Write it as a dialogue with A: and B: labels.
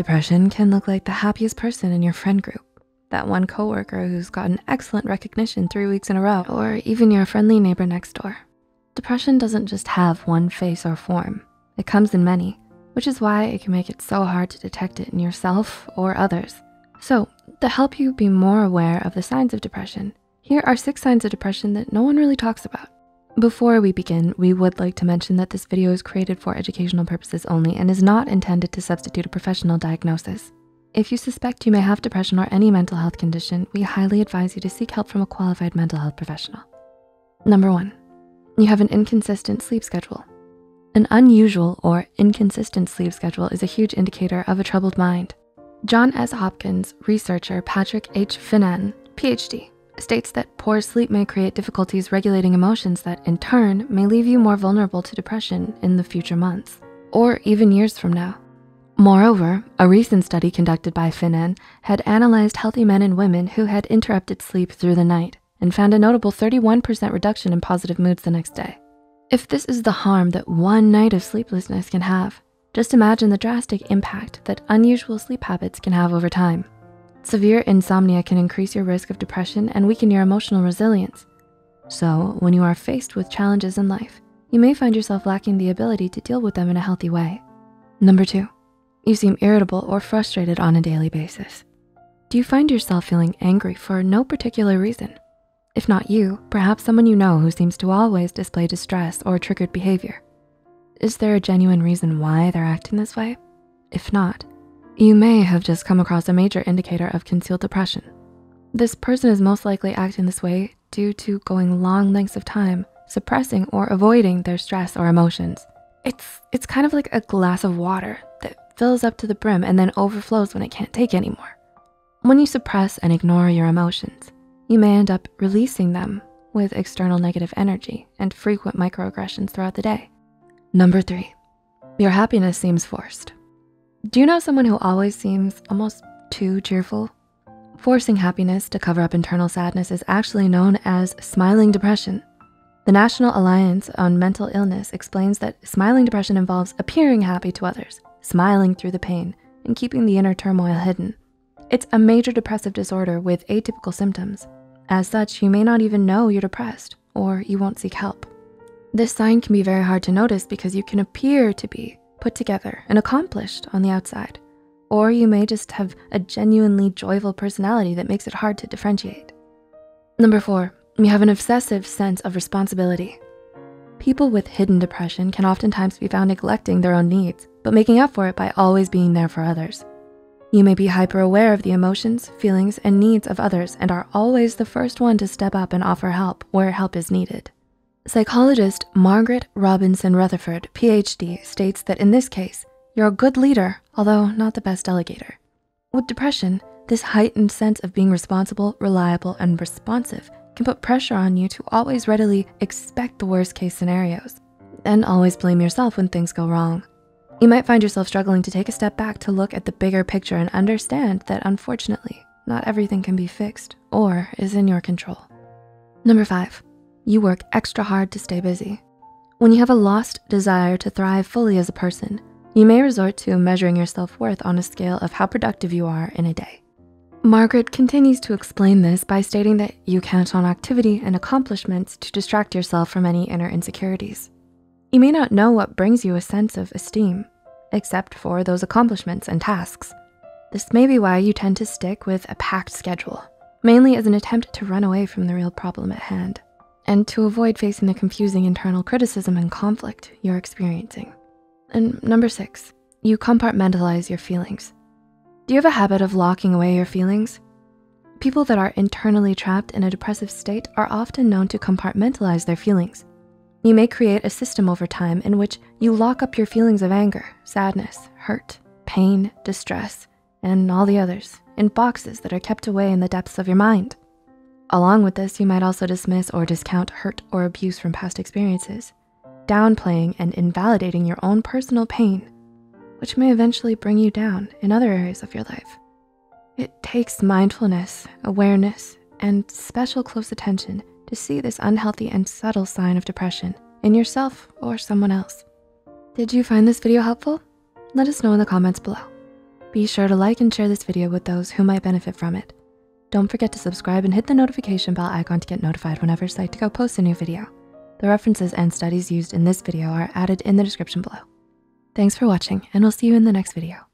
A: Depression can look like the happiest person in your friend group, that one coworker who's gotten excellent recognition three weeks in a row, or even your friendly neighbor next door. Depression doesn't just have one face or form. It comes in many, which is why it can make it so hard to detect it in yourself or others. So to help you be more aware of the signs of depression, here are six signs of depression that no one really talks about. Before we begin, we would like to mention that this video is created for educational purposes only and is not intended to substitute a professional diagnosis. If you suspect you may have depression or any mental health condition, we highly advise you to seek help from a qualified mental health professional. Number one, you have an inconsistent sleep schedule. An unusual or inconsistent sleep schedule is a huge indicator of a troubled mind. Johns Hopkins researcher Patrick H. Finan, PhD, states that poor sleep may create difficulties regulating emotions that in turn may leave you more vulnerable to depression in the future months or even years from now. Moreover, a recent study conducted by Finan had analyzed healthy men and women who had interrupted sleep through the night and found a notable 31% reduction in positive moods the next day. If this is the harm that one night of sleeplessness can have, just imagine the drastic impact that unusual sleep habits can have over time. Severe insomnia can increase your risk of depression and weaken your emotional resilience. So when you are faced with challenges in life, you may find yourself lacking the ability to deal with them in a healthy way. Number two, you seem irritable or frustrated on a daily basis. Do you find yourself feeling angry for no particular reason? If not you, perhaps someone you know who seems to always display distress or triggered behavior. Is there a genuine reason why they're acting this way? If not, you may have just come across a major indicator of concealed depression. This person is most likely acting this way due to going long lengths of time, suppressing or avoiding their stress or emotions. It's, it's kind of like a glass of water that fills up to the brim and then overflows when it can't take anymore. When you suppress and ignore your emotions, you may end up releasing them with external negative energy and frequent microaggressions throughout the day. Number three, your happiness seems forced. Do you know someone who always seems almost too cheerful? Forcing happiness to cover up internal sadness is actually known as smiling depression. The National Alliance on Mental Illness explains that smiling depression involves appearing happy to others, smiling through the pain, and keeping the inner turmoil hidden. It's a major depressive disorder with atypical symptoms. As such, you may not even know you're depressed or you won't seek help. This sign can be very hard to notice because you can appear to be put together and accomplished on the outside. Or you may just have a genuinely joyful personality that makes it hard to differentiate. Number four, you have an obsessive sense of responsibility. People with hidden depression can oftentimes be found neglecting their own needs, but making up for it by always being there for others. You may be hyper aware of the emotions, feelings, and needs of others and are always the first one to step up and offer help where help is needed. Psychologist Margaret Robinson Rutherford, PhD, states that in this case, you're a good leader, although not the best delegator. With depression, this heightened sense of being responsible, reliable, and responsive can put pressure on you to always readily expect the worst case scenarios and always blame yourself when things go wrong. You might find yourself struggling to take a step back to look at the bigger picture and understand that unfortunately, not everything can be fixed or is in your control. Number five, you work extra hard to stay busy. When you have a lost desire to thrive fully as a person, you may resort to measuring your self-worth on a scale of how productive you are in a day. Margaret continues to explain this by stating that you count on activity and accomplishments to distract yourself from any inner insecurities. You may not know what brings you a sense of esteem, except for those accomplishments and tasks. This may be why you tend to stick with a packed schedule, mainly as an attempt to run away from the real problem at hand and to avoid facing the confusing internal criticism and conflict you're experiencing. And number six, you compartmentalize your feelings. Do you have a habit of locking away your feelings? People that are internally trapped in a depressive state are often known to compartmentalize their feelings. You may create a system over time in which you lock up your feelings of anger, sadness, hurt, pain, distress, and all the others in boxes that are kept away in the depths of your mind. Along with this, you might also dismiss or discount hurt or abuse from past experiences, downplaying and invalidating your own personal pain, which may eventually bring you down in other areas of your life. It takes mindfulness, awareness, and special close attention to see this unhealthy and subtle sign of depression in yourself or someone else. Did you find this video helpful? Let us know in the comments below. Be sure to like and share this video with those who might benefit from it. Don't forget to subscribe and hit the notification bell icon to get notified whenever Psych2Go posts a new video. The references and studies used in this video are added in the description below. Thanks for watching and we'll see you in the next video.